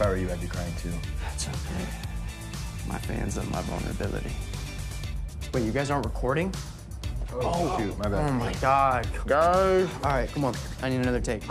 If I were you, I'd be crying too. That's okay. My fans love my vulnerability. Wait, you guys aren't recording? Oh, shoot, my bad. Oh my god. Guys. All right, come on. I need another take.